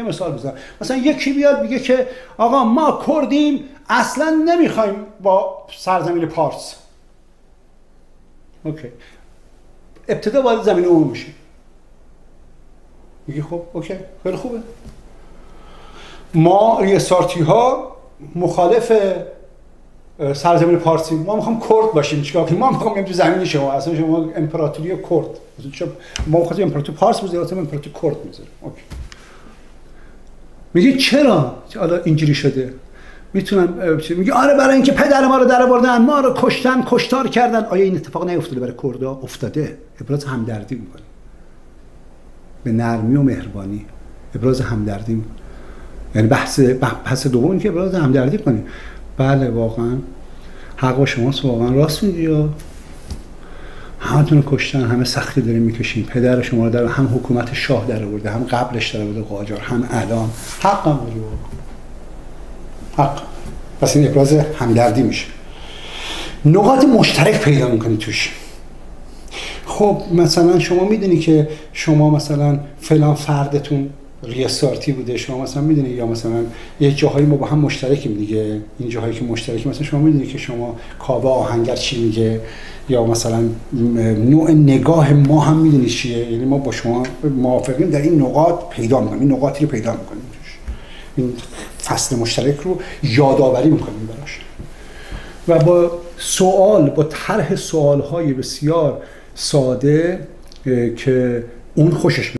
یه مثال بزنم. مثلا یکی بیاد میگه که آقا ما کردیم اصلا نمی‌خوایم با سرزمین پارس. اوکی. ابتدا باید زمین اون میشه میگه خب اوکی. خیلی خوبه. ما ریسارتی ها مخالف سرزمین پارسی. ما می‌خوام کرد باشیم. چیکار کنیم؟ ما می‌خوام تو زمین شما. اصلا شما امپراتوری کرد. ما می‌خوام امپراتوری پارس بزنیم امپراتوری کرد می‌ذاریم. اوکی. میگه چرا حالا اینجوری شده؟ می‌تونم میگه آره برای اینکه پدر ما رو در آوردن ما رو کشتن کشتار کردن. آیا این اتفاق نیفتاده برای کردها افتاده. ابراز همدردی می‌کنه. به نرمی و مهربانی. ابراز همدردی یعنی بحث بحث دوم که ابراز همدردی کنیم بله واقعا. حق شماست واقعا. راست میگی همتون کشتن همه سختی داریم می‌کشیم. پدر شما رو در هم حکومت شاه در آورده هم قبلش در آورده قاجار هم الان حقم داری حق. پس این ابراز همدردی میشه. نقاط مشترک پیدا می‌کنی توش. خب مثلا شما می‌دونی که شما مثلا فلان فردتون ریستارتی بوده. شما مثلا می‌دونید یا مثلا یه جاهایی ما با هم مشترکیم دیگه. این جاهایی که مشترکی مثلا شما می‌دونید که شما کاوه آهنگر چی میگه؟ یا مثلا نوع نگاه ما هم می‌دونید چیه؟ یعنی ما با شما موافقیم. در این نقاط پیدا می‌کنیم. این نقاطی رو پیدا می‌کنیم این فصل مشترک رو یادآوری می‌کنیم براش. و با سوال با طرح سوال های بسیار ساده که اون خوشش